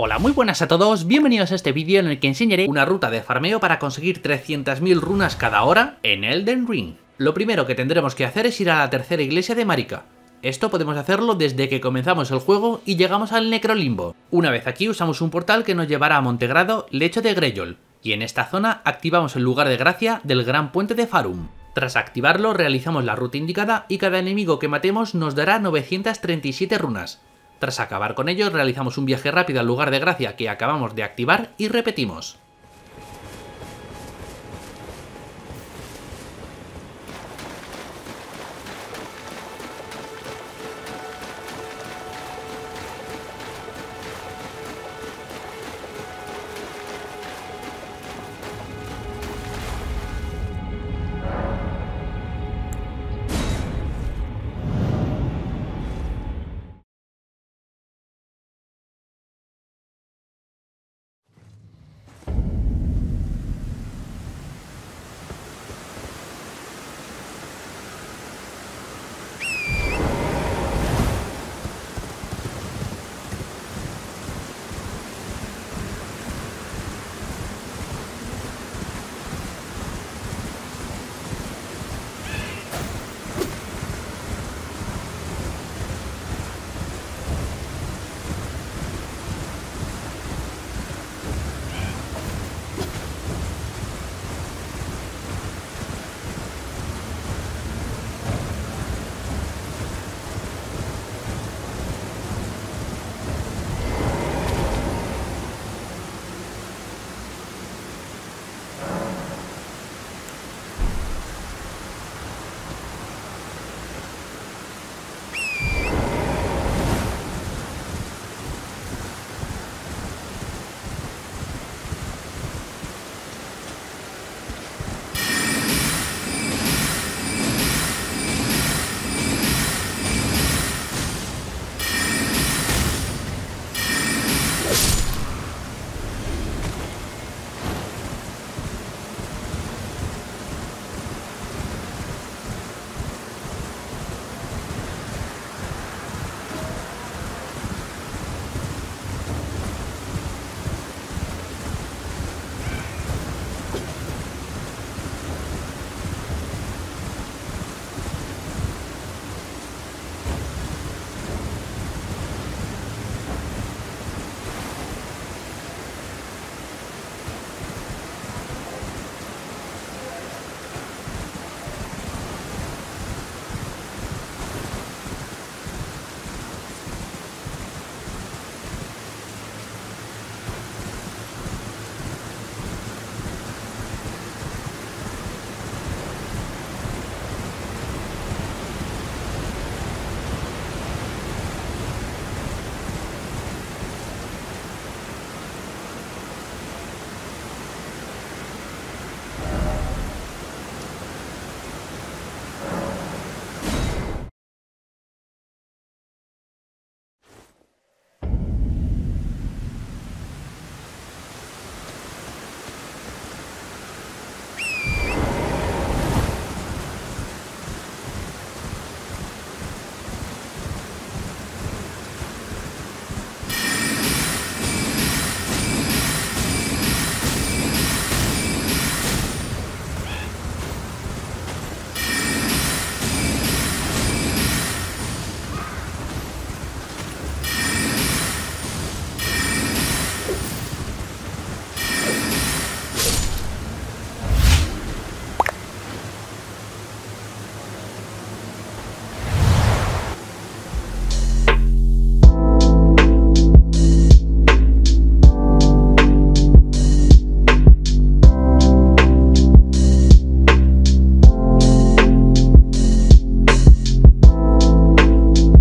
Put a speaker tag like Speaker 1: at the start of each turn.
Speaker 1: Hola, muy buenas a todos, bienvenidos a este vídeo en el que enseñaré una ruta de farmeo para conseguir 300.000 runas cada hora en Elden Ring. Lo primero que tendremos que hacer es ir a la tercera iglesia de Marika. Esto podemos hacerlo desde que comenzamos el juego y llegamos al Necrolimbo. Una vez aquí usamos un portal que nos llevará a Montegrado, Lecho de Greyol, y en esta zona activamos el lugar de gracia del Gran Puente de Farum. Tras activarlo realizamos la ruta indicada y cada enemigo que matemos nos dará 937 runas, tras acabar con ello, realizamos un viaje rápido al lugar de gracia que acabamos de activar y repetimos.